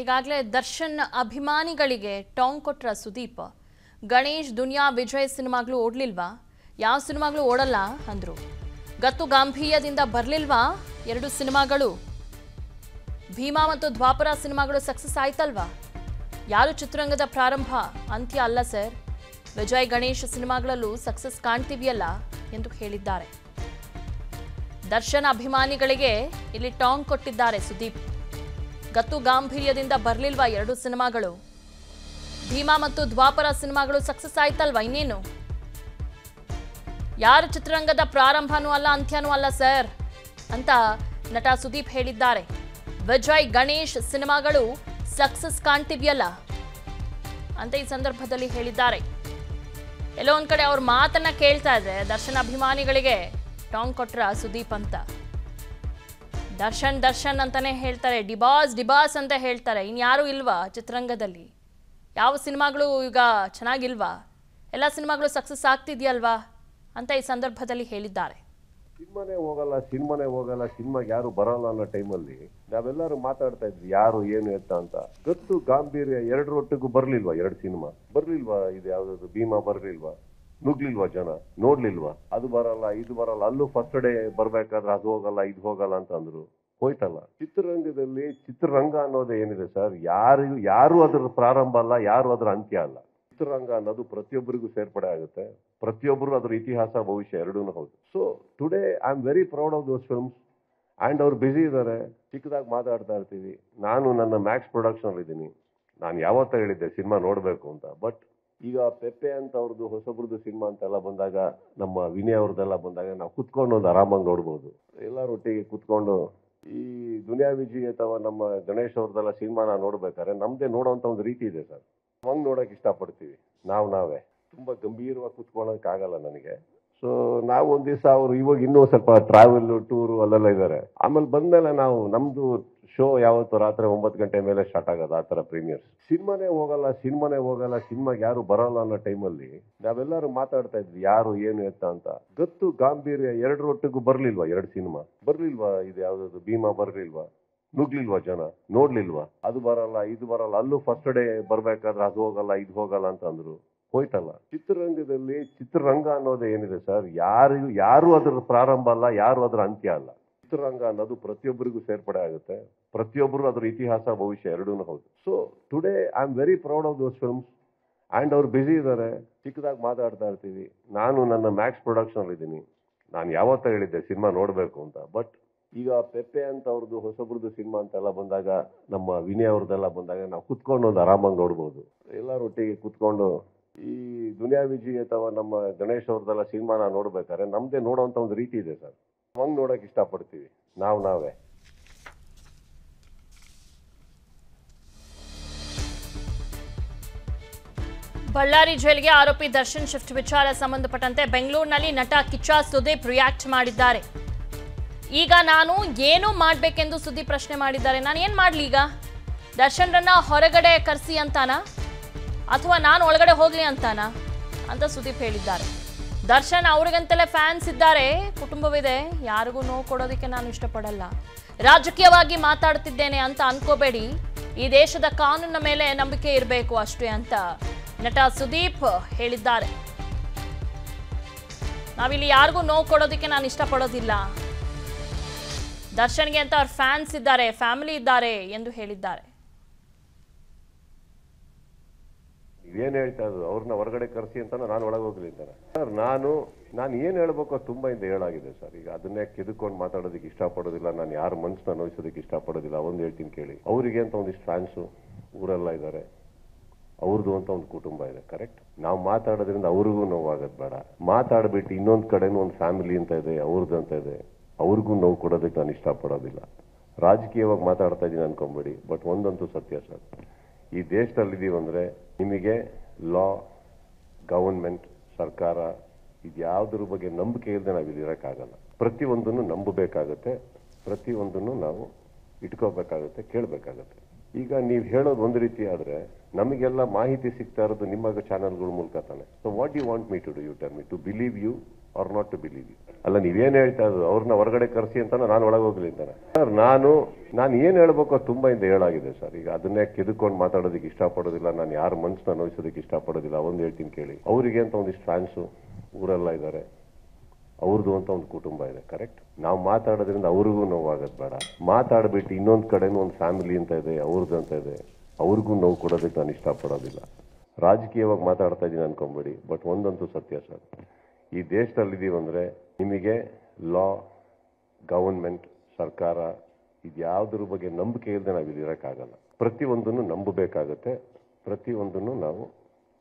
ಈಗಾಗಲೇ ದರ್ಶನ್ ಅಭಿಮಾನಿಗಳಿಗೆ ಟಾಂಗ್ ಕೊಟ್ರ ಸುದೀಪ್. ಗಣೇಶ್, ದುನಿಯಾ, ವಿಜಯ್ ಸಿನಿಮಾಗಳು ಓಡ್ಲಿಲ್ವಾ? ಯಾವ ಸಿನಿಮಾಗಳು ಓಡಲ್ಲ ಅಂದ್ರು. ಗತ್ತು ಗಾಂಭೀರ್ಯದಿಂದ ಬರ್ಲಿಲ್ವಾ ಎರಡು ಸಿನಿಮಾಗಳು? ಭೀಮಾ ಮತ್ತು ದ್ವಾಪರ ಸಿನಿಮಾಗಳು ಸಕ್ಸಸ್ ಆಯ್ತಲ್ವಾ? ಯಾರು ಚಿತ್ರರಂಗದ ಪ್ರಾರಂಭ? ಅಂತ್ಯ ಅಲ್ಲ ಸರ್. ವಿಜಯ್, ಗಣೇಶ್ ಸಿನಿಮಾಗಳಲ್ಲೂ ಸಕ್ಸಸ್ ಕಾಣ್ತೀವಿಯಲ್ಲ ಎಂದು ಹೇಳಿದ್ದಾರೆ. ದರ್ಶನ್ ಅಭಿಮಾನಿಗಳಿಗೆ ಇಲ್ಲಿ ಟಾಂಗ್ ಕೊಟ್ಟಿದ್ದಾರೆ ಸುದೀಪ್. ಗತ್ತು ಗಾಂಭೀರ್ಯದಿಂದ ಬರಲಿಲ್ವಾ ಎರಡು ಸಿನಿಮಾಗಳು? ಭೀಮಾ ಮತ್ತು ದ್ವಾಪರ ಸಿನಿಮಾಗಳು ಸಕ್ಸಸ್ ಆಯ್ತಲ್ವಾ ಇನ್ನೇನು? ಯಾರ ಚಿತ್ರರಂಗದ ಪ್ರಾರಂಭನೂ ಅಲ್ಲ, ಅಂತ್ಯನೂ ಅಲ್ಲ ಸರ್ ಅಂತ ನಟ ಸುದೀಪ್ ಹೇಳಿದ್ದಾರೆ. ವಿಜಯ್, ಗಣೇಶ್ ಸಿನಿಮಾಗಳು ಸಕ್ಸಸ್ ಕಾಣ್ತಿವ್ಯಲ್ಲ ಅಂತ ಈ ಸಂದರ್ಭದಲ್ಲಿ ಹೇಳಿದ್ದಾರೆ. ಎಲ್ಲೋ ಒಂದ್ ಕಡೆ ಅವ್ರ ಮಾತನ್ನ ಕೇಳ್ತಾ ಇದ್ರೆ ದರ್ಶನ್ ಅಭಿಮಾನಿಗಳಿಗೆ ಟಾಂಗ್ ಕೊಟ್ರ ಸುದೀಪ್ ಅಂತ. ದರ್ಶನ್ ದರ್ಶನ್ ಅಂತಾನೆ ಹೇಳ್ತಾರೆ, ಡಿಬಾಸ್ ಡಿಬಾಸ್ ಅಂತ ಹೇಳ್ತಾರೆ. ಇನ್ಯಾರೂ ಇಲ್ವಾ ಚಿತ್ರರಂಗದಲ್ಲಿ? ಯಾವ ಸಿನಿಮಾಗಳು ಈಗ ಚೆನ್ನಾಗಿಲ್ವಾ? ಎಲ್ಲ ಸಿನಿಮಾಗಳು ಸಕ್ಸಸ್ ಆಗ್ತಿದೆಯಲ್ವಾ? ಅಂತ ಈ ಸಂದರ್ಭದಲ್ಲಿ ಹೇಳಿದ್ದಾರೆ. ಸಿನಿಮಾನೇ ಹೋಗಲ್ಲ ಸಿನಿಮಾನೇ ಹೋಗಲ್ಲ, ಸಿನಿಮಾಗೆ ಯಾರು ಬರಲ್ಲ ಅನ್ನೋ ಟೈಮಲ್ಲಿ ನಾವೆಲ್ಲರೂ ಮಾತಾಡ್ತಾ ಇದ್ವಿ, ಯಾರು, ಏನು ಎತ್ತ ಅಂತ. ಗತ್ತು, ಗಾಂಭೀರ್ಯ ಎರಡರೊಟ್ಟಿಗೂ ಬರ್ಲಿಲ್ವಾ ಎರಡು ಸಿನಿಮಾ? ಬರ್ಲಿಲ್ವಾ? ಇದು ಯಾವ್ದಾದ್ರು ಭೀಮಾ ಬರ್ಲಿಲ್ವಾ? ನುಗ್ಲಿಲ್ವಾ ಜನ? ನೋಡ್ಲಿಲ್ವಾ? ಅದು ಬರಲ್ಲ, ಇದು ಬರಲ್ಲ, ಅಲ್ಲೂ ಫಸ್ಟ್ ಡೇ ಬರ್ಬೇಕಾದ್ರೆ ಅದು ಹೋಗಲ್ಲ, ಇದು ಹೋಗಲ್ಲ ಅಂತ ಅಂದ್ರು ಹೋಯ್ತಲ್ಲ. ಚಿತ್ರರಂಗದಲ್ಲಿ ಚಿತ್ರರಂಗ ಅನ್ನೋದು ಏನಿದೆ ಸರ್? ಯಾರು ಯಾರು ಅದರ ಪ್ರಾರಂಭ ಅಲ್ಲ, ಯಾರು ಅದರ ಅಂತ್ಯ ಅಲ್ಲ. ಚಿತ್ರರಂಗ ಅನ್ನೋದು ಪ್ರತಿಯೊಬ್ಬರಿಗೂ ಸೇರ್ಪಡೆ ಆಗುತ್ತೆ. ಪ್ರತಿಯೊಬ್ಬರು ಅದರ ಇತಿಹಾಸ, ಭವಿಷ್ಯ ಎರಡೂ ಹೌದು. So today I am very proud of those films and ಅವ್ರು ಬ್ಯುಸಿ ಇದ್ದಾರೆ ಚಿಕ್ಕದಾಗಿ ಮಾತಾಡ್ತಾ ಇರ್ತೀವಿ. ನಾನು ನನ್ನ ಮ್ಯಾಕ್ಸ್ ಪ್ರೊಡಕ್ಷನ್ ಇದ್ದೀನಿ ನಾನು ಯಾವತ್ತ ಹೇಳಿದ್ದೆ, ಸಿನಿಮಾ ನೋಡಬೇಕು ಅಂತ. ಬಟ್ ಈಗ ಪೆಪ್ಪೆ ಅಂತ ಅವ್ರದ್ದು ಹೊಸಬ್ರದ್ದು ಸಿನಿಮಾ ಅಂತೆಲ್ಲ ಬಂದಾಗ, ನಮ್ಮ ವಿನಯ್ ಅವ್ರದ್ದೆಲ್ಲ ಬಂದಾಗ ನಾವು ಕುತ್ಕೊಂಡು ಒಂದು ಆರಾಮಾಗಿ ನೋಡ್ಬೋದು. ಎಲ್ಲರೊಟ್ಟಿಗೆ ಕುತ್ಕೊಂಡು ಈ ದುನಿಯಾ ವಿಜಯ್ ಅಥವಾ ನಮ್ಮ ಗಣೇಶ್ ಅವ್ರದ್ದೆಲ್ಲ ಸಿನಿಮಾನ ನೋಡ್ಬೇಕಾದ್ರೆ ನಮ್ದೇ ನೋಡೋಂಥ ಒಂದು ರೀತಿ ಇದೆ ಸರ್. ಹಂಗ್ ನೋಡೋಕೆ ಇಷ್ಟಪಡ್ತೀವಿ. ನಾವು ನಾವೇ. ತುಂಬಾ ಗಂಭೀರವಾಗಿ ಕುತ್ಕೊಳ್ಳೋಕೆ ಆಗಲ್ಲ ನನಗೆ. ಸೊ ನಾವು ಒಂದ್ ದಿವಸ ಅವ್ರು ಇವಾಗ ಇನ್ನೂ ಸ್ವಲ್ಪ ಟ್ರಾವೆಲ್ ಟೂರು ಅಲ್ಲೆಲ್ಲ ಇದ್ದಾರೆ ಆಮೇಲೆ ಬಂದ್ಮೇಲೆ ನಾವು ನಮ್ದು ಶೋ ಯಾವತ್ತು ರಾತ್ರಿ ಒಂಬತ್ತು ಗಂಟೆ ಮೇಲೆ ಸ್ಟಾರ್ಟ್ ಆಗೋದು, ಆ ಥರ ಪ್ರೀಮಿಯರ್ಸ್ ಸಿನಿಮಾನೇ ಹೋಗಲ್ಲ ಸಿನಿಮಾನೇ ಹೋಗಲ್ಲ, ಸಿನಿಮಾಗೆ ಯಾರು ಬರಲ್ಲ ಅನ್ನೋ ಟೈಮಲ್ಲಿ ನಾವೆಲ್ಲರೂ ಮಾತಾಡ್ತಾ ಇದ್ವಿ, ಯಾರು, ಏನು, ಎತ್ತ ಅಂತ. ಗತ್ತು, ಗಾಂಭೀರ್ಯ ಎರಡರೊಟ್ಟಿಗೂ ಬರ್ಲಿಲ್ವಾ, ಎರಡು ಸಿನಿಮಾ? ಬರ್ಲಿಲ್ವಾ ಇದು ಯಾವ್ದು ಭೀಮಾ ಬರ್ಲಿಲ್ವಾ? ನುಗ್ಲಿಲ್ವಾ ಜನ? ನೋಡ್ಲಿಲ್ವಾ? ಅದು ಬರಲ್ಲ, ಇದು ಬರಲ್ಲ, ಅಲ್ಲೂ ಫಸ್ಟ್ ಡೇ ಬರ್ಬೇಕಾದ್ರೆ ಅದು ಹೋಗಲ್ಲ, ಇದು ಹೋಗಲ್ಲ ಅಂತ ಅಂದ್ರು. ಹೋಯ್ತಲ್ಲ. ಚಿತ್ರರಂಗದಲ್ಲಿ ಚಿತ್ರರಂಗ ಅನ್ನೋದು ಏನಿದೆ ಸರ್? ಯಾರು ಯಾರು ಅದರ ಪ್ರಾರಂಭ ಅಲ್ಲ, ಯಾರು ಅದರ ಅಂತ್ಯ ಅಲ್ಲ. ಚಿತ್ರರಂಗ ಅನ್ನೋದು ಪ್ರತಿಯೊಬ್ಬರಿಗೂ ಸೇರ್ಪಡೆ ಆಗುತ್ತೆ. ಪ್ರತಿಯೊಬ್ಬರು ಅದರ ಇತಿಹಾಸ, ಭವಿಷ್ಯ ಎರಡೂ ಹೌದು. So today I am very proud of those films and ಅವ್ರು ಬ್ಯುಸಿ ಇದ್ದಾರೆ ಚಿಕ್ಕದಾಗಿ ಮಾತಾಡ್ತಾ ಇರ್ತೀವಿ. ನಾನು ನನ್ನ ಮ್ಯಾಕ್ಸ್ ಪ್ರೊಡಕ್ಷನ್ ಇದ್ದೀನಿ. ನಾನು ಯಾವತ್ತ ಹೇಳಿದ್ದೆ, ಸಿನಿಮಾ ನೋಡಬೇಕು ಅಂತ. ಬಟ್ ಈಗ ಪೆಪ್ಪೆ ಅಂತ ಅವ್ರದ್ದು ಹೊಸಬ್ರದ್ದು ಸಿನಿಮಾ ಅಂತೆಲ್ಲ ಬಂದಾಗ, ನಮ್ಮ ವಿನಯ್ ಅವ್ರದ್ದೆಲ್ಲ ಬಂದಾಗ ನಾವು ಕುತ್ಕೊಂಡು ಒಂದು ಆರಾಮಾಗಿ ನೋಡ್ಬೋದು. ಎಲ್ಲರೊಟ್ಟಿಗೆ ಕುತ್ಕೊಂಡು, ಈ ದುನಿಯಾ ವಿಜಿ ಅಥವಾ ನಮ್ಮ ಗಣೇಶ್ ಅವ್ರದ್ದೆಲ್ಲ ಸಿನಿಮಾನ ನೋಡ್ಬೇಕಾದ್ರೆ ನಮ್ದೇ ನೋಡೋವಂಥ ಒಂದು ರೀತಿ ಇದೆ ಸರ್. ಹಂಗ್ ನೋಡಕ್ ಇಷ್ಟಪಡ್ತೀವಿ. ನಾವು ನಾವೇ. ಬಳ್ಳಾರಿ ಜೈಲಿಗೆ ಆರೋಪಿ ದರ್ಶನ್ ಶಿಫ್ಟ್ ವಿಚಾರ ಸಂಬಂಧಪಟ್ಟಂತೆ ಬೆಂಗಳೂರಿನಲ್ಲಿ ನಟ ಕಿಚ್ಚ ಸುದೀಪ್ ರಿಯಾಕ್ಟ್ ಮಾಡಿದ್ದಾರೆ. ಈಗ ನಾನು ಏನು ಮಾಡ್ಬೇಕೆಂದು ಸುದೀಪ್ ಪ್ರಶ್ನೆ ಮಾಡಿದ್ದಾರೆ. ನಾನು ಏನ್ ಮಾಡ್ಲಿ ಈಗ? ದರ್ಶನ್ರನ್ನ ಹೊರಗಡೆ ಕರೆಸಿ ಅಂತಾನ? ಅಥವಾ ನಾನು ಒಳಗಡೆ ಹೋಗ್ಲಿ ಅಂತಾನ? ಅಂತ ಸುದೀಪ್ ಹೇಳಿದ್ದಾರೆ. ದರ್ಶನ್ ಅವ್ರಿಗಂತಲೇ ಫ್ಯಾನ್ಸ್ ಇದ್ದಾರೆ. ಕುಟುಂಬವಿದೆ. ಯಾರಿಗೂ ನೋವು ಕೊಡೋದಕ್ಕೆ ನಾನು ಇಷ್ಟಪಡಲ್ಲ. ರಾಜಕೀಯವಾಗಿ ಮಾತಾಡ್ತಿದ್ದೇನೆ ಅಂತ ಅನ್ಕೋಬೇಡಿ. ಈ ದೇಶದ ಕಾನೂನ ಮೇಲೆ ನಂಬಿಕೆ ಇರಬೇಕು ಅಷ್ಟೇ ಅಂತ ನಟ ಸುದೀಪ್ ಹೇಳಿದ್ದಾರೆ. ನಾವಿಲ್ಲಿ ಯಾರಿಗೂ ನೋವು ಕೊಡೋದಕ್ಕೆ ನಾನು ಇಷ್ಟಪಡೋದಿಲ್ಲ. ದರ್ಶನ್ಗೆ ಅಂತ ಅವ್ರ ಫ್ಯಾನ್ಸ್ ಇದ್ದಾರೆ ಫ್ಯಾಮಿಲಿ ಇದ್ದಾರೆ ಎಂದು ಹೇಳಿದ್ದಾರೆ. ಏನ್ ಹೇಳ್ತಾ ಇದ್ರು ಅವ್ರನ್ನ ಹೊರಗಡೆ ಕರೆಸಿ ಅಂತ ನಾನು ಒಳಗೆ ಹೋಗ್ಲಿ ಅಂತಾನೆ ಸರ್, ನಾನು ನಾನು ಏನು ಹೇಳ್ಬೇಕು ತುಂಬಾ ಇಂದ ಹೇಳಾಗಿದೆ ಸರ್. ಈಗ ಅದನ್ನೇ ಕೆದಕೊಂಡು ಮಾತಾಡೋದಕ್ಕೆ ಇಷ್ಟಪಡೋದಿಲ್ಲ. ನಾನು ಯಾರ ಮನಸ್ಸನ್ನ ನೋಯಿಸೋದಕ್ಕೆ ಇಷ್ಟಪಡೋದಿಲ್ಲ. ಒಂದು ಹೇಳ್ತೀನಿ ಕೇಳಿ. ಅವರಿಗೆ ಅಂತ ಒಂದಿಷ್ಟು ಫ್ಯಾನ್ಸು ಊರೆಲ್ಲ ಇದ್ದಾರೆ ಅವ್ರದ್ದು ಅಂತ ಒಂದು ಕುಟುಂಬ ಇದೆ ಕರೆಕ್ಟ್ ನಾವು ಮಾತಾಡೋದ್ರಿಂದ ಅವ್ರಿಗೂ ನೋವಾಗೋದು ಬೇಡ. ಮಾತಾಡ್ಬಿಟ್ಟು ಇನ್ನೊಂದು ಕಡೆನೂ ಒಂದು ಫ್ಯಾಮಿಲಿ ಅಂತ ಇದೆ ಅವ್ರದ್ದು ಅಂತ ಇದೆ, ಅವ್ರಿಗೂ ನೋವು ಕೊಡೋದಕ್ಕೆ ನಾನು ಇಷ್ಟಪಡೋದಿಲ್ಲ. ರಾಜಕೀಯವಾಗಿ ಮಾತಾಡ್ತಾ ಇದ್ದೀನಿ ಅನ್ಕೊಂಬೇಡಿ ಬಟ್ ಒಂದಂತೂ ಸತ್ಯ ಸರ್. ಈ ದೇಶದಲ್ಲಿ ಅಂದರೆ ಅಂದ್ರೆ ನಿಮಗೆ ಲಾ ಗವರ್ಮೆಂಟ್ ಸರ್ಕಾರ ಇದ್ಯಾವುದ್ರ ಬಗ್ಗೆ ನಂಬಿಕೆ ಇಲ್ಲದೆ ನಾವು ಇಲ್ಲಿ ಇರೋಕ್ಕಾಗಲ್ಲ. ಪ್ರತಿಯೊಂದನ್ನು ನಂಬಬೇಕಾಗತ್ತೆ, ಪ್ರತಿಯೊಂದನ್ನು ನಾವು ಇಟ್ಕೋಬೇಕಾಗತ್ತೆ, ಕೇಳಬೇಕಾಗತ್ತೆ. ಈಗ ನೀವು ಹೇಳೋದು ಒಂದು ರೀತಿ ಆದರೆ ನಮಗೆಲ್ಲ ಮಾಹಿತಿ ಸಿಗ್ತಾ ಇರೋದು ನಿಮ್ಮ ಚಾನಲ್ಗಳ ಮೂಲಕ ತಾನೆ. So what you want me to do you tell me to believe you or not to believe ಅಲ್ಲ, ನೀವೇನು ಹೇಳ್ತಾ ಇದ್ರು ಅವ್ರನ್ನ ಹೊರಗಡೆ ಕರೆಸಿ ಅಂತ ನಾನು ಒಳಗೆ ಹೋಗ್ಲಿ ಅಂತಾನೆ ಸರ್, ನಾನು ನಾನು ಏನು ಹೇಳ್ಬೇಕು ಅದು ತುಂಬಾ ಇಂದ ಹೇಳಾಗಿದೆ ಸರ್. ಈಗ ಅದನ್ನೇ ಕೆದಕೊಂಡು ಮಾತಾಡೋದಕ್ಕೆ ಇಷ್ಟಪಡೋದಿಲ್ಲ. ನಾನು ಯಾರ ಮನಸ್ಸನ್ನ ನೋಯಿಸೋದಕ್ಕೆ ಇಷ್ಟಪಡೋದಿಲ್ಲ. ಒಂದು ಹೇಳ್ತೀನಿ ಕೇಳಿ. ಅವರಿಗೆ ಅಂತ ಒಂದಿಷ್ಟು ಫ್ಯಾನ್ಸು ಊರೆಲ್ಲ ಇದ್ದಾರೆ ಅವ್ರದ್ದು ಅಂತ ಒಂದು ಕುಟುಂಬ ಇದೆ ಕರೆಕ್ಟ್ ನಾವು ಮಾತಾಡೋದ್ರಿಂದ ಅವ್ರಿಗೂ ನೋವಾಗೋದು ಬೇಡ. ಮಾತಾಡ್ಬಿಟ್ಟು ಇನ್ನೊಂದು ಕಡೆನೂ ಒಂದು ಫ್ಯಾಮಿಲಿ ಅಂತ ಇದೆ ಅವ್ರದ್ದು ಅಂತ ಇದೆ, ಅವ್ರಿಗೂ ನೋವು ಕೊಡೋದಕ್ಕೆ ನಾನು ಇಷ್ಟಪಡೋದಿಲ್ಲ. ರಾಜಕೀಯವಾಗಿ ಮಾತಾಡ್ತಾ ಇದ್ದೀನಿ ಅನ್ಕೊಂಬೇಡಿ ಬಟ್ ಒಂದಂತೂ ಸತ್ಯ ಸರ್. ಈ ದೇಶದಲ್ಲಿದ್ದೀವಿ ಅಂದರೆ ನಿಮಗೆ ಲಾ ಗವರ್ಮೆಂಟ್ ಸರ್ಕಾರ ಇದ್ಯಾವುದ್ರ ಬಗ್ಗೆ ನಂಬಿಕೆ ಇಲ್ಲದೆ ನಾವು ಇಲ್ಲಿ ಇರೋಕ್ಕಾಗಲ್ಲ. ಪ್ರತಿಯೊಂದನ್ನು ನಂಬಬೇಕಾಗತ್ತೆ, ಪ್ರತಿಯೊಂದನ್ನು ನಾವು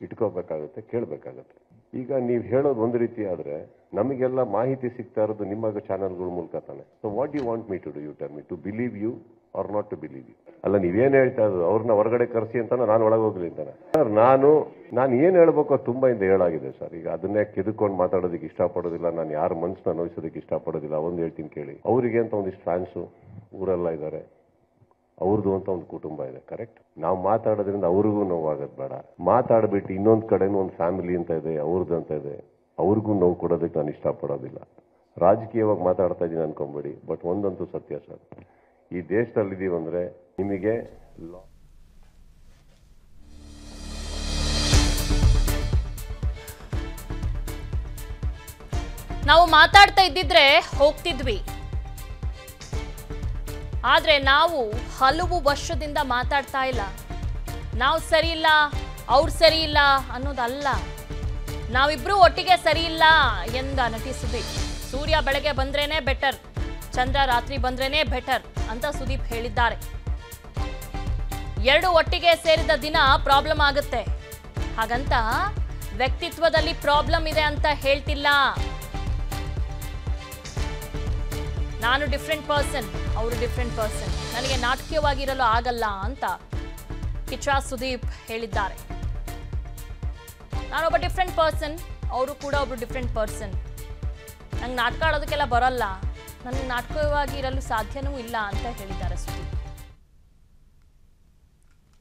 ಇಟ್ಕೋಬೇಕಾಗತ್ತೆ, ಕೇಳಬೇಕಾಗತ್ತೆ. ಈಗ ನೀವು ಹೇಳೋದು ಒಂದು ರೀತಿ ಆದರೆ ನಮಗೆಲ್ಲ ಮಾಹಿತಿ ಸಿಗ್ತಾ ಇರೋದು ನಿಮ್ಮ ಚಾನಲ್ಗಳ ಮೂಲಕ ತಾನೆ. So what you want me to do you tell me to believe you or not to believe ಅಲ್ಲ, ನೀವೇನು ಹೇಳ್ತಾ ಇದ್ರು ಅವ್ರನ್ನ ಹೊರಗಡೆ ಕರೆಸಿ ಅಂತ ನಾನು ಒಳಗೆ ಹೋಗ್ಲಿ ಅಂತಾನೆ. ಸರ್ ನಾನು ನಾನು ಏನು ಹೇಳ್ಬೇಕು ಅದು ತುಂಬಾ ಇಂದ ಹೇಳಾಗಿದೆ ಸರ್ ಈಗ ಅದನ್ನೇ ಕೆದಕೊಂಡು ಮಾತಾಡೋದಕ್ಕೆ ಇಷ್ಟಪಡೋದಿಲ್ಲ. ನಾನು ಯಾರ ಮನಸ್ಸನ್ನ ನೋಯಿಸೋದಕ್ಕೆ ಇಷ್ಟಪಡೋದಿಲ್ಲ. ಒಂದು ಹೇಳ್ತೀನಿ ಕೇಳಿ. ಅವರಿಗೆ ಅಂತ ಒಂದಿಷ್ಟು ಫ್ಯಾನ್ಸು ಊರೆಲ್ಲ ಇದ್ದಾರೆ ಅವ್ರದ್ದು ಅಂತ ಒಂದು ಕುಟುಂಬ ಇದೆ ಕರೆಕ್ಟ್ ನಾವು ಮಾತಾಡೋದ್ರಿಂದ ಅವ್ರಿಗೂ ನೋವಾಗೋದು ಬೇಡ. ಮಾತಾಡ್ಬಿಟ್ಟು ಇನ್ನೊಂದು ಕಡೆನೂ ಒಂದು ಫ್ಯಾಮಿಲಿ ಅಂತ ಇದೆ ಅವ್ರದ್ದು ಅಂತ ಇದೆ, ಅವ್ರಿಗೂ ನೋವು ಕೊಡೋದಕ್ಕೆ ನಾನು ಇಷ್ಟಪಡೋದಿಲ್ಲ. ರಾಜಕೀಯವಾಗಿ ಮಾತಾಡ್ತಾ ಇದ್ದೀನಿ ಅನ್ಕೊಂಬೇಡಿ ಬಟ್ ಒಂದಂತೂ ಸತ್ಯ ಸರ್ ಈ ದೇಶದಲ್ಲಿದ್ದೀವಿ ಅಂದ್ರೆ ನಿಮಗೆ ನಾವು ಮಾತಾಡ್ತಾ ಇದ್ದಿದ್ರೆ ಹೋಗ್ತಿದ್ವಿ. ಆದ್ರೆ ನಾವು ಹಲವು ವರ್ಷದಿಂದ ಮಾತಾಡ್ತಾ ಇಲ್ಲ. ನಾವು ಸರಿ ಇಲ್ಲ, ಅವ್ರು ಸರಿ ಇಲ್ಲ ಅನ್ನೋದಲ್ಲ. ನಾವಿಬ್ರು ಒಟ್ಟಿಗೆ ಸರಿ ಇಲ್ಲ ಎಂದ ನಟಿಸಿದ್ವಿ. ಸೂರ್ಯ ಬೆಳಗ್ಗೆ ಬಂದ್ರೇನೆ ಬೆಟರ್ ಚಂದ್ರ ರಾತ್ರಿ ಬಂದ್ರೇನೆ ಬೆಟರ್ ಅಂತ ಸುದೀಪ್ ಹೇಳಿದ್ದಾರೆ. ಎರಡು ಒಟ್ಟಿಗೆ ಸೇರಿದ ದಿನ ಪ್ರಾಬ್ಲಮ್ ಆಗುತ್ತೆ. ಹಾಗಂತ ವ್ಯಕ್ತಿತ್ವದಲ್ಲಿ ಪ್ರಾಬ್ಲಮ್ ಇದೆ ಅಂತ ಹೇಳ್ತಿಲ್ಲ. ನಾನು ಡಿಫ್ರೆಂಟ್ ಪರ್ಸನ್, ಅವರು ಡಿಫ್ರೆಂಟ್ ಪರ್ಸನ್. ನನಗೆ ನಾಟಕೀಯವಾಗಿರಲು ಆಗಲ್ಲ ಅಂತ ಕಿಚಾ ಸುದೀಪ್ ಹೇಳಿದ್ದಾರೆ. ನಾನೊಬ್ಬ ಡಿಫ್ರೆಂಟ್ ಪರ್ಸನ್, ಅವರು ಕೂಡ ಒಬ್ರು ಡಿಫ್ರೆಂಟ್ ಪರ್ಸನ್. ನಂಗೆ ನಾಟಕ ಆಡೋದಕ್ಕೆಲ್ಲ ಬರಲ್ಲ. ನನಗೆ ನಾಟಕವಾಗಿ ಇರಲು ಸಾಧ್ಯನೂ ಇಲ್ಲ ಅಂತ ಹೇಳಿದ್ದಾರೆ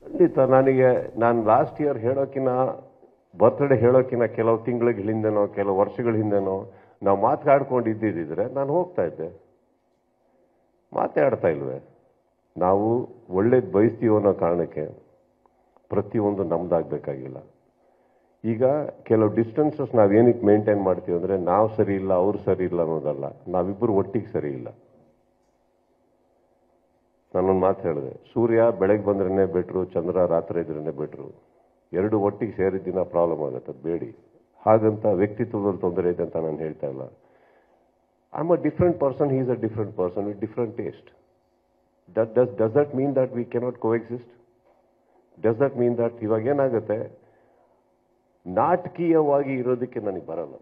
ಖಂಡಿತ, ನನಗೆ ನಾನು ಲಾಸ್ಟ್ ಇಯರ್ ಹೇಳೋಕಿನ ಬರ್ತ್ಡೇ ಹೇಳೋಕಿನ ಕೆಲವು ತಿಂಗಳ ಹಿಂದೆನೋ ಕೆಲವು ವರ್ಷಗಳ ಹಿಂದೆನೋ ನಾವು ಮಾತಾಡ್ಕೊಂಡು ಇದ್ದಿದ್ದಿದ್ರೆ ನಾನು ಹೋಗ್ತಾ ಇದ್ದೆ. ಮಾತಾಡ್ತಾ ಇಲ್ವೇ? ನಾವು ಒಳ್ಳೇದು ಬಯಸ್ತೀವೋ ಅನ್ನೋ ಕಾರಣಕ್ಕೆ ಪ್ರತಿಯೊಂದು ನಮ್ದಾಗಬೇಕಾಗಿಲ್ಲ. ಈಗ ಕೆಲವು ಡಿಸ್ಟೆನ್ಸಸ್ ನಾವೇನಕ್ಕೆ ಮೇಂಟೈನ್ ಮಾಡ್ತೀವಿ ಅಂದರೆ ನಾವು ಸರಿ ಇಲ್ಲ, ಅವರು ಸರಿ ಇಲ್ಲ ಅನ್ನೋದಲ್ಲ. ನಾವಿಬ್ಬರು ಒಟ್ಟಿಗೆ ಸರಿ ಇಲ್ಲ. ನಾನೊಂದು ಮಾತು ಹೇಳಿದೆ. ಸೂರ್ಯ ಬೆಳಗ್ಗೆ ಬಂದ್ರೇನೆ ಬೆಟ್ರು, ಚಂದ್ರ ರಾತ್ರಿ ಇದ್ರೇನೆ ಬೆಟ್ರು. ಎರಡು ಒಟ್ಟಿಗೆ ಸೇರಿದ್ದಿನ ಪ್ರಾಬ್ಲಮ್ ಆಗುತ್ತೆ ಬೇಡಿ. ಹಾಗಂತ ವ್ಯಕ್ತಿತ್ವದಲ್ಲಿ ತೊಂದರೆ ಇದೆ ಅಂತ ನಾನು ಹೇಳ್ತಾ ಇಲ್ಲ. Am a different person he's a different person with different taste that does does that mean that we cannot coexist does that mean that ಇವಾಗ ಏನಾಗುತ್ತೆ? ನಾಟಕೀಯವಾಗಿ ಇರೋದಕ್ಕೆ ನನಗೆ ಬರಲ್ಲ.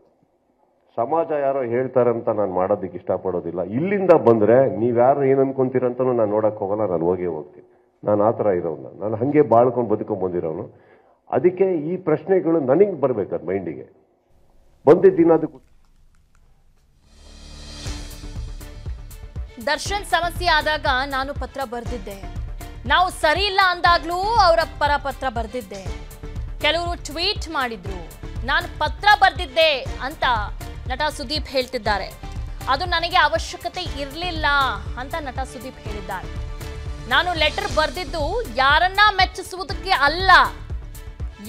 ಸಮಾಜ ಯಾರೋ ಹೇಳ್ತಾರಂತ ನಾನು ಮಾಡೋದಕ್ಕೆ ಇಷ್ಟಪಡೋದಿಲ್ಲ. ಇಲ್ಲಿಂದ ಬಂದ್ರೆ ನೀವ್ಯಾರು ಏನ್ ಅನ್ಕೊಂತೀರಂತನೂ ನಾನು ನೋಡೋಕೆ ಹೋಗಲ್ಲ, ನಾನು ಹೋಗೇ ಹೋಗ್ತೀನಿ. ನಾನು ಆ ಥರ ಇರೋನು ನಾನು ಹಂಗೆ ಬಾಳ್ಕೊಂಡು ಬದುಕೊಂಡು ಬಂದಿರೋನು ಅದಕ್ಕೆ ಈ ಪ್ರಶ್ನೆಗಳು ನನಗೆ ಬರ್ಬೇಕು ಮೈಂಡಿಗೆ. ಬಂದಿದ್ದ ದಿನ ಅದಕ್ಕೆ ದರ್ಶನ್ ಸಮಸ್ಯೆ ಆದಾಗ ನಾನು ಪತ್ರ ಬರೆದಿದ್ದೆ. ನಾವು ಸರಿ ಇಲ್ಲ ಅಂದಾಗ್ಲೂ ಅವರ ಪರ ಪತ್ರ ಬರೆದಿದ್ದೆ. ಕೆಲವರು ಟ್ವೀಟ್ ಮಾಡಿದ್ರು, ನಾನು ಪತ್ರ ಬರೆದಿದ್ದೆ ಅಂತ ನಟ ಸುದೀಪ್ ಹೇಳ್ತಿದ್ದಾರೆ. ಅದು ನನಗೆ ಅವಶ್ಯಕತೆ ಇರಲಿಲ್ಲ ಅಂತ ನಟ ಸುದೀಪ್ ಹೇಳಿದ್ದಾರೆ. ನಾನು ಲೆಟರ್ ಬರೆದಿದ್ದು ಯಾರನ್ನ ಮೆಚ್ಚಿಸುವುದಕ್ಕೆ ಅಲ್ಲ,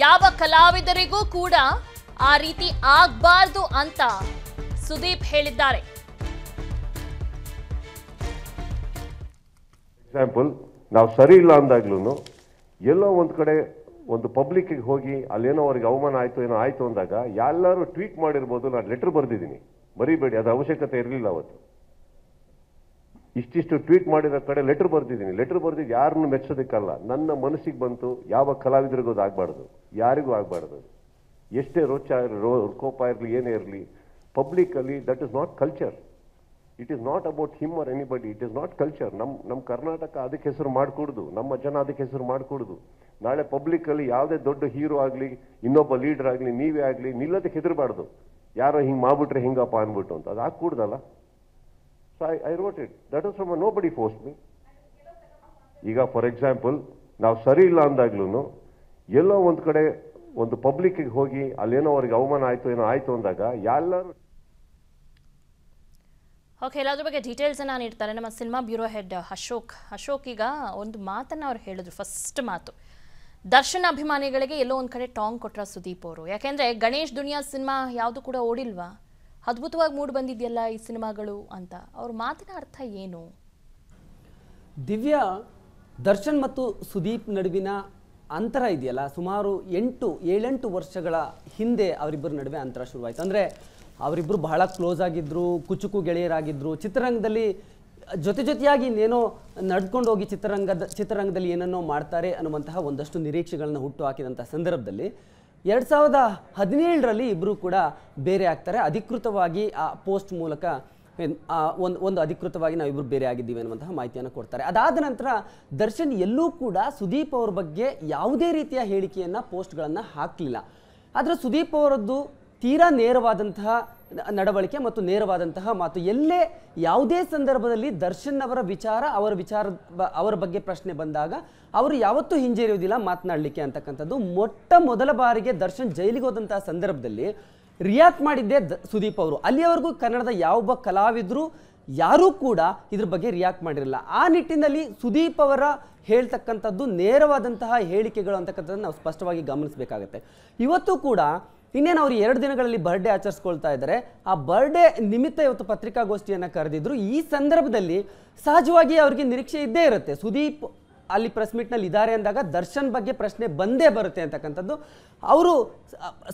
ಯಾವ ಕಲಾವಿದರಿಗೂ ಕೂಡ ಆ ರೀತಿ ಆಗ್ಬಾರ್ದು ಅಂತ ಸುದೀಪ್ ಹೇಳಿದ್ದಾರೆ. ಎಕ್ಸಾಂಪಲ್ ನಾವು ಸರಿ ಇಲ್ಲ ಅಂದಾಗ್ಲೂ ಎಲ್ಲೋ ಒಂದು ಕಡೆ ಒಂದು ಪಬ್ಲಿಕ್ಗೆ ಹೋಗಿ ಅಲ್ಲೇನೋ ಅವ್ರಿಗೆ ಅವಮಾನ ಆಯ್ತು, ಏನೋ ಆಯ್ತು ಅಂದಾಗ ಎಲ್ಲರೂ ಟ್ವೀಟ್ ಮಾಡಿರ್ಬೋದು, ನಾನು ಲೆಟರ್ ಬರೆದಿದ್ದೀನಿ. ಮರಿಬೇಡಿ ಅದು ಅವಶ್ಯಕತೆ ಇರಲಿಲ್ಲ ಅವತ್ತು. ಇಷ್ಟಿಷ್ಟು ಟ್ವೀಟ್ ಮಾಡಿರೋ ಕಡೆ ಲೆಟರ್ ಬರೆದಿದ್ದೀನಿ. ಲೆಟರ್ ಬರೆದಿದ್ದು ಯಾರನ್ನು ಮೆಚ್ಚೋದಕ್ಕಲ್ಲ ನನ್ನ ಮನಸ್ಸಿಗೆ ಬಂತು, ಯಾವ ಕಲಾವಿದರಿಗೂ ಅದು ಆಗಬಾರ್ದು. ಯಾರಿಗೂ ಆಗಬಾರ್ದು. ಎಷ್ಟೇ ರೋಚ ರೋ, ಕೋಪ ಇರಲಿ, ಏನೇ ಇರಲಿ publicly that is not culture it is not about him or anybody it is not culture ನಮ್ಮ ನಮ್ಮ ಕರ್ನಾಟಕ ಅದಕ್ಕೆ ಹೆಸರು ಮಾಡಿಕೊಡ್ದು. ನಮ್ಮ ಜನ ಅದಕ್ಕೆ ಹೆಸರು ಮಾಡಿಕೊಡುದು. ನಾಳೆ ಪಬ್ಲಿಕ್ ಅಲ್ಲಿ ಯಾವುದೇ ದೊಡ್ಡ ಹೀರೋ ಆಗಲಿ, ಇನ್ನೊಬ್ಬ ಲೀಡರ್ ಆಗಲಿ, ನೀವೇ ಆಗಲಿ ನಿಲ್ಲೋದಕ್ಕೆ ಹೆದರಬಾರ್ದು. ಯಾರೋ ಹಿಂಗೆ ಮಾಡ್ಬಿಟ್ರೆ ಹಿಂಗಪ್ಪ ಅನ್ಬಿಟ್ಟು ಅಂತ. ಅದು ಹಾಕ್ಕೂಡ್ದಲ್ಲ so I I wrote it that is from nobody force me ಈಗ ಫಾರ್ ಎಕ್ಸಾಂಪಲ್ ನಾವು ಸರಿ ಇಲ್ಲ ಅಂದಾಗ್ಲೂ ಎಲ್ಲೋ ಒಂದು ಕಡೆ ಒಂದು ಪಬ್ಲಿಕ್ಗೆ ಹೋಗಿ ಅಲ್ಲೇನೋ ಅವ್ರಿಗೆ ಅವಮಾನ ಆಯ್ತು ಏನೋ ಆಯಿತು ಅಂದಾಗ ಎಲ್ಲರೂ ಓಕೆ ಎಲ್ಲದ್ರ ಬಗ್ಗೆ ಡೀಟೇಲ್ಸನ್ನು ನೀಡ್ತಾರೆ. ನಮ್ಮ cinema bureau head Ashok. Ashok ಈಗ ಒಂದು ಮಾತನ್ನು ಅವ್ರು ಹೇಳಿದ್ರು ಫಸ್ಟ್ ಮಾತು. ದರ್ಶನ್ ಅಭಿಮಾನಿಗಳಿಗೆ ಎಲ್ಲೋ ಒಂದು ಕಡೆ ಟಾಂಗ್ ಕೊಟ್ರ ಸುದೀಪ್ ಅವರು. ಯಾಕೆಂದರೆ ಗಣೇಶ್ ದುನಿಯಾ ಸಿನಿಮಾ ಯಾವುದು ಕೂಡ ಓಡಿಲ್ವಾ? ಅದ್ಭುತವಾಗಿ ಮೂಡ್ ಬಂದಿದೆಯಲ್ಲ ಈ ಸಿನಿಮಾಗಳು ಅಂತ. ಅವ್ರ ಮಾತಿನ ಅರ್ಥ ಏನು? ದಿವ್ಯಾ, ದರ್ಶನ್ ಮತ್ತು ಸುದೀಪ್ ನಡುವಿನ ಅಂತರ ಇದೆಯಲ್ಲ? ಸುಮಾರು ಎಂಟು, ಏಳೆಂಟು ವರ್ಷಗಳ ಹಿಂದೆ ಅವರಿಬ್ಬರ ನಡುವೆ ಅಂತರ ಶುರುವಾಯಿತು. ಅಂದರೆ ಅವರಿಬ್ಬರು ಬಹಳ ಕ್ಲೋಸ್ ಆಗಿದ್ದರು ಕುಚುಕು ಗೆಳೆಯರಾಗಿದ್ದರು ಚಿತ್ರರಂಗದಲ್ಲಿ ಜೊತೆ ಜೊತೆಯಾಗಿ ಇನ್ನೇನೋ ನಡ್ಕೊಂಡು ಹೋಗಿ ಚಿತ್ರರಂಗದ, ಚಿತ್ರರಂಗದಲ್ಲಿ ಏನನ್ನೋ ಮಾಡ್ತಾರೆ ಅನ್ನುವಂತಹ ಒಂದಷ್ಟು ನಿರೀಕ್ಷೆಗಳನ್ನು ಹುಟ್ಟು ಹಾಕಿದಂಥ ಸಂದರ್ಭದಲ್ಲಿ ಎರಡು ಸಾವಿರದ ಹದಿನೇಳರಲ್ಲಿ ಇಬ್ಬರು ಕೂಡ ಬೇರೆ ಆಗ್ತಾರೆ. ಅಧಿಕೃತವಾಗಿ ಆ ಪೋಸ್ಟ್ ಮೂಲಕ ಒಂದು ಒಂದು ಅಧಿಕೃತವಾಗಿ ನಾವಿಬ್ಬರು ಬೇರೆ ಆಗಿದ್ದೀವಿ ಅನ್ನುವಂತಹ ಮಾಹಿತಿಯನ್ನು ಕೊಡ್ತಾರೆ. ಅದಾದ ನಂತರ ದರ್ಶನ್ ಎಲ್ಲೂ ಕೂಡ ಸುದೀಪ್ ಅವ್ರ ಬಗ್ಗೆ ಯಾವುದೇ ರೀತಿಯ ಹೇಳಿಕೆಯನ್ನು, ಪೋಸ್ಟ್ಗಳನ್ನು ಹಾಕಲಿಲ್ಲ. ಆದರೆ ಸುದೀಪ್ ಅವರದ್ದು ತೀರಾ ನೇರವಾದಂತಹ ನಡವಳಿಕೆ ಮತ್ತು ನೇರವಾದಂತಹ ಮಾತು. ಎಲ್ಲೇ ಯಾವುದೇ ಸಂದರ್ಭದಲ್ಲಿ ದರ್ಶನ್ ಅವರ ವಿಚಾರ ಅವರ ವಿಚಾರ ಅವರ ಬಗ್ಗೆ ಪ್ರಶ್ನೆ ಬಂದಾಗ ಅವರು ಯಾವತ್ತೂ ಹಿಂಜರಿಯೋದಿಲ್ಲ ಮಾತನಾಡಲಿಕ್ಕೆ ಅಂತಕ್ಕಂಥದ್ದು. ಮೊಟ್ಟ ಮೊದಲ ಬಾರಿಗೆ ದರ್ಶನ್ ಜೈಲಿಗೆ ಹೋದಂತಹ ಸಂದರ್ಭದಲ್ಲಿ ರಿಯಾಕ್ಟ್ ಮಾಡಿದ್ದೇ ಸುದೀಪ್ ಅವರು. ಅಲ್ಲಿಯವರೆಗೂ ಕನ್ನಡದ ಯಾವೊಬ್ಬ ಕಲಾವಿದರು ಯಾರೂ ಕೂಡ ಇದ್ರ ಬಗ್ಗೆ ರಿಯಾಕ್ಟ್ ಮಾಡಿರಲಿಲ್ಲ. ಆ ನಿಟ್ಟಿನಲ್ಲಿ ಸುದೀಪ್ ಅವರ ಹೇಳ್ತಕ್ಕಂಥದ್ದು ನೇರವಾದಂತಹ ಹೇಳಿಕೆಗಳು ಅಂತಕ್ಕಂಥದ್ದನ್ನು ನಾವು ಸ್ಪಷ್ಟವಾಗಿ ಗಮನಿಸಬೇಕಾಗತ್ತೆ. ಇವತ್ತು ಕೂಡ ಇನ್ನೇನು ಅವರು ಎರಡು ದಿನಗಳಲ್ಲಿ ಬರ್ಡೇ ಆಚರಿಸ್ಕೊಳ್ತಾ ಇದ್ದಾರೆ. ಆ ಬರ್ಡೇ ನಿಮಿತ್ತ ಇವತ್ತು ಪತ್ರಿಕಾಗೋಷ್ಠಿಯನ್ನು ಕರೆದಿದ್ರು. ಈ ಸಂದರ್ಭದಲ್ಲಿ ಸಹಜವಾಗಿ ಅವರಿಗೆ ನಿರೀಕ್ಷೆ ಇದ್ದೇ ಇರುತ್ತೆ. ಸುದೀಪ್ ಅಲ್ಲಿ ಪ್ರೆಸ್ ಮೀಟ್ನಲ್ಲಿ ಇದ್ದಾರೆ ಅಂದಾಗ ದರ್ಶನ್ ಬಗ್ಗೆ ಪ್ರಶ್ನೆ ಬಂದೇ ಬರುತ್ತೆ ಅಂತಕ್ಕಂಥದ್ದು. ಅವರು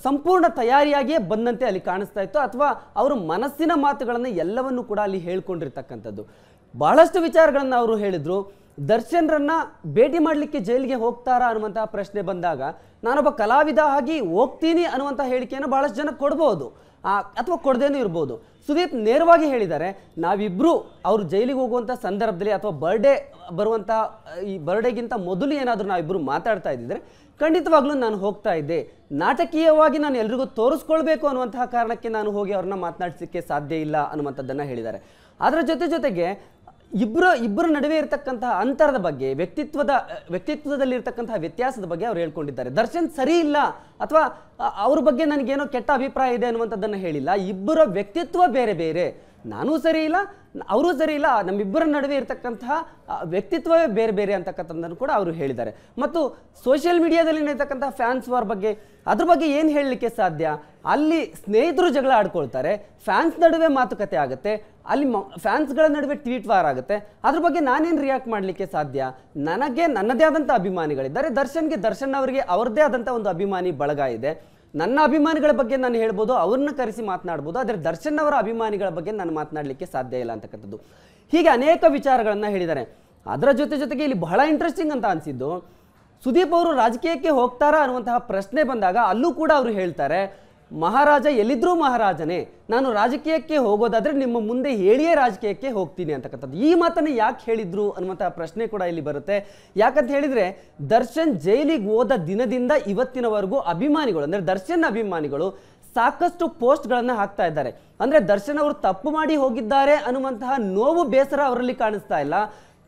ಸಂಪೂರ್ಣ ತಯಾರಿಯಾಗಿಯೇ ಬಂದಂತೆ ಅಲ್ಲಿ ಕಾಣಿಸ್ತಾ ಇತ್ತು. ಅಥವಾ ಅವರು ಮನಸ್ಸಿನ ಮಾತುಗಳನ್ನು ಎಲ್ಲವನ್ನು ಕೂಡ ಅಲ್ಲಿ ಹೇಳ್ಕೊಂಡಿರ್ತಕ್ಕಂಥದ್ದು. ಬಹಳಷ್ಟು ವಿಚಾರಗಳನ್ನು ಅವರು ಹೇಳಿದ್ರು. ದರ್ಶನ್ರನ್ನ ಭೇಟಿ ಮಾಡಲಿಕ್ಕೆ ಜೈಲಿಗೆ ಹೋಗ್ತಾರಾ ಅನ್ನುವಂತಹ ಪ್ರಶ್ನೆ ಬಂದಾಗ, ನಾನೊಬ್ಬ ಕಲಾವಿದ ಆಗಿ ಹೋಗ್ತೀನಿ ಅನ್ನುವಂಥ ಹೇಳಿಕೆಯನ್ನು ಬಹಳಷ್ಟು ಜನ ಕೊಡ್ಬೋದು. ಅಥವಾ ಕೊಡದೇನೂ ಇರ್ಬೋದು. ಸುದೀಪ್ ನೇರವಾಗಿ ಹೇಳಿದ್ದಾರೆ ನಾವಿಬ್ಬರು ಅವರು ಜೈಲಿಗೆ ಹೋಗುವಂಥ ಸಂದರ್ಭದಲ್ಲಿ ಅಥವಾ ಬರ್ಡೇ ಬರುವಂಥ ಈ ಬರ್ಡೇಗಿಂತ ಮೊದಲು ಏನಾದರೂ ನಾವಿಬ್ಬರು ಮಾತಾಡ್ತಾ ಇದ್ದಿದ್ರೆ, ಖಂಡಿತವಾಗ್ಲೂ ನಾನು ಹೋಗ್ತಾ ಇದ್ದೆ. ನಾಟಕೀಯವಾಗಿ ನಾನು ಎಲ್ರಿಗೂ ತೋರಿಸ್ಕೊಳ್ಬೇಕು ಅನ್ನುವಂತಹ ಕಾರಣಕ್ಕೆ ನಾನು ಹೋಗಿ ಅವ್ರನ್ನ ಮಾತನಾಡಿಸಲಿಕ್ಕೆ ಸಾಧ್ಯ ಇಲ್ಲ ಅನ್ನುವಂಥದ್ದನ್ನು ಹೇಳಿದ್ದಾರೆ. ಅದರ ಜೊತೆ ಜೊತೆಗೆ ಇಬ್ಬರು ಇಬ್ಬರ ನಡುವೆ ಇರತಕ್ಕಂತಹ ಅಂತರದ ಬಗ್ಗೆ, ವ್ಯಕ್ತಿತ್ವದ ವ್ಯಕ್ತಿತ್ವದಲ್ಲಿ ಇರತಕ್ಕಂತಹ ವ್ಯತ್ಯಾಸದ ಬಗ್ಗೆ ಅವ್ರು ಹೇಳ್ಕೊಂಡಿದ್ದಾರೆ. ದರ್ಶನ್ ಸರಿ ಇಲ್ಲ ಅಥವಾ ಅವ್ರ ಬಗ್ಗೆ ನನಗೇನೋ ಕೆಟ್ಟ ಅಭಿಪ್ರಾಯ ಇದೆ ಅನ್ನುವಂಥದ್ದನ್ನು ಹೇಳಿಲ್ಲ. ಇಬ್ಬರ ವ್ಯಕ್ತಿತ್ವ ಬೇರೆ ಬೇರೆ. ನಾನೂ ಸರಿ ಇಲ್ಲ, ಅವರೂ ಸರಿ ಇಲ್ಲ, ನಮ್ಮಿಬ್ಬರ ನಡುವೆ ಇರತಕ್ಕಂತಹ ವ್ಯಕ್ತಿತ್ವವೇ ಬೇರೆ ಬೇರೆ ಅಂತಕ್ಕಂಥದ್ದನ್ನು ಕೂಡ ಅವರು ಹೇಳಿದ್ದಾರೆ. ಮತ್ತು ಸೋಷಿಯಲ್ ಮೀಡಿಯಾದಲ್ಲಿ ನಡೀತಕ್ಕಂಥ ಫ್ಯಾನ್ಸ್ ವಾರ್ ಬಗ್ಗೆ, ಅದ್ರ ಬಗ್ಗೆ ಏನು ಹೇಳಲಿಕ್ಕೆ ಸಾಧ್ಯ? ಅಲ್ಲಿ ಸ್ನೇಹಿತರು ಜಗಳ ಆಡ್ಕೊಳ್ತಾರೆ ಫ್ಯಾನ್ಸ್ ನಡುವೆ ಮಾತುಕತೆ ಆಗುತ್ತೆ, ಅಲ್ಲಿ ಫ್ಯಾನ್ಸ್ಗಳ ನಡುವೆ ಟ್ವೀಟ್ ವಾರ್ ಆಗುತ್ತೆ. ಅದ್ರ ಬಗ್ಗೆ ನಾನೇನು ರಿಯಾಕ್ಟ್ ಮಾಡಲಿಕ್ಕೆ ಸಾಧ್ಯ? ನನಗೆ ನನ್ನದೇ ಆದಂಥ ಅಭಿಮಾನಿಗಳಿದ್ದಾರೆ. ದರ್ಶನ್ಗೆ ದರ್ಶನ್ ಅವರಿಗೆ ಅವ್ರದ್ದೇ ಆದಂಥ ಒಂದು ಅಭಿಮಾನಿ ಬಳಗ ಇದೆ. ನನ್ನ ಅಭಿಮಾನಿಗಳ ಬಗ್ಗೆ ನಾನು ಹೇಳ್ಬೋದು, ಅವ್ರನ್ನ ಕರೆಸಿ ಮಾತನಾಡ್ಬೋದು, ಆದರೆ ದರ್ಶನ್ ಅವರ ಅಭಿಮಾನಿಗಳ ಬಗ್ಗೆ ನಾನು ಮಾತನಾಡಲಿಕ್ಕೆ ಸಾಧ್ಯ ಇಲ್ಲ ಅಂತಕ್ಕಂಥದ್ದು. ಹೀಗೆ ಅನೇಕ ವಿಚಾರಗಳನ್ನು ಹೇಳಿದ್ದಾರೆ ಅದರ ಜೊತೆ ಜೊತೆಗೆ ಇಲ್ಲಿ ಬಹಳ ಇಂಟ್ರೆಸ್ಟಿಂಗ್ ಅಂತ ಅನಿಸಿದ್ದು, ಸುದೀಪ್ ಅವರು ರಾಜಕೀಯಕ್ಕೆ ಹೋಗ್ತಾರಾ ಅನ್ನುವಂತಹ ಪ್ರಶ್ನೆ ಬಂದಾಗ ಅಲ್ಲೂ ಕೂಡ ಅವರು ಹೇಳ್ತಾರೆ ಮಹಾರಾಜ ಎಲ್ಲಿದ್ರೂ ಮಹಾರಾಜನೇ, ನಾನು ರಾಜಕೀಯಕ್ಕೆ ಹೋಗೋದಾದ್ರೆ ನಿಮ್ಮ ಮುಂದೆ ಹೇಳಿಯೇ ರಾಜಕೀಯಕ್ಕೆ ಹೋಗ್ತೀನಿ ಅಂತಕ್ಕಂಥದ್ದು. ಈ ಮಾತನ್ನು ಯಾಕೆ ಹೇಳಿದ್ರು ಅನ್ನುವಂತಹ ಪ್ರಶ್ನೆ ಕೂಡ ಇಲ್ಲಿ ಬರುತ್ತೆ. ಯಾಕಂತ ಹೇಳಿದ್ರೆ, ದರ್ಶನ್ ಜೈಲಿಗೆ ಹೋದ ದಿನದಿಂದ ಇವತ್ತಿನವರೆಗೂ ಅಭಿಮಾನಿಗಳು, ಅಂದ್ರೆ ದರ್ಶನ್ ಅಭಿಮಾನಿಗಳು ಸಾಕಷ್ಟು ಪೋಸ್ಟ್ಗಳನ್ನು ಹಾಕ್ತಾ ಇದ್ದಾರೆ. ಅಂದ್ರೆ ದರ್ಶನ್ ಅವರು ತಪ್ಪು ಮಾಡಿ ಹೋಗಿದ್ದಾರೆ ಅನ್ನುವಂತಹ ನೋವು ಬೇಸರ ಅವರಲ್ಲಿ ಕಾಣಿಸ್ತಾ ಇಲ್ಲ.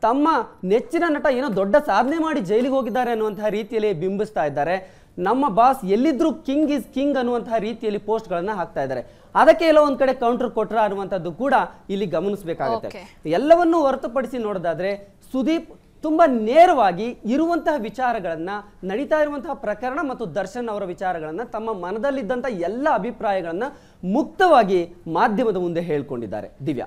ತಮ್ಮ ನೆಚ್ಚಿನ ನಟ ಏನೋ ದೊಡ್ಡ ಸಾಧನೆ ಮಾಡಿ ಜೈಲಿಗೆ ಹೋಗಿದ್ದಾರೆ ಅನ್ನುವಂತಹ ರೀತಿಯಲ್ಲಿ ಬಿಂಬಿಸ್ತಾ ಇದ್ದಾರೆ. ನಮ್ಮ ಬಾಸ್ ಎಲ್ಲಿದ್ರು ಕಿಂಗ್ ಇಸ್ ಕಿಂಗ್ ಅನ್ನುವಂತಹ ರೀತಿಯಲ್ಲಿ ಪೋಸ್ಟ್ಗಳನ್ನು ಹಾಕ್ತಾ ಇದ್ದಾರೆ. ಅದಕ್ಕೆ ಎಲ್ಲ ಒಂದ್ ಕಡೆ ಕೌಂಟರ್ ಕೊಟ್ರ ಅನ್ನುವಂಥದ್ದು ಕೂಡ ಇಲ್ಲಿ ಗಮನಿಸಬೇಕಾಗುತ್ತೆ. ಎಲ್ಲವನ್ನೂ ಹೊರತುಪಡಿಸಿ ನೋಡೋದಾದ್ರೆ ಸುದೀಪ್ ತುಂಬಾ ನೇರವಾಗಿ ಇರುವಂತಹ ವಿಚಾರಗಳನ್ನ ನಡೀತಾ ಇರುವಂತಹ ಪ್ರಕರಣ ಮತ್ತು ದರ್ಶನ್ ಅವರ ವಿಚಾರಗಳನ್ನ ತಮ್ಮ ಮನದಲ್ಲಿದ್ದಂಥ ಎಲ್ಲ ಅಭಿಪ್ರಾಯಗಳನ್ನ ಮುಕ್ತವಾಗಿ ಮಾಧ್ಯಮದ ಮುಂದೆ ಹೇಳ್ಕೊಂಡಿದ್ದಾರೆ. Divya.